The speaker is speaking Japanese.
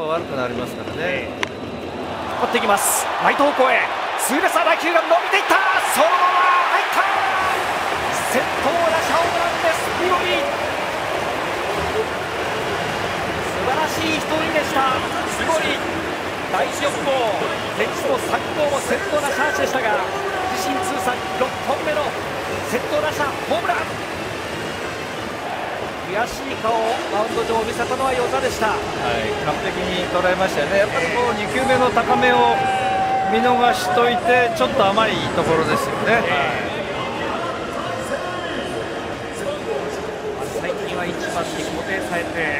が悪くなりますからね、持ってきます。ライト方向へ。痛烈な打球が伸びていった。そのまま入った。先頭打者ホームランです。ビオリ。素晴らしい一人でした。ビオリ。第4号敵地の3号も先頭打者アーチでしたが自身通算6本目の先頭打者ホームラン悔しい顔をマウンド上見せたのは與座でした。はい、完璧に捉えましたよね、やっぱりこう2球目の高めを見逃しといて、ちょっと甘いところですよね。最近は1番に固定されて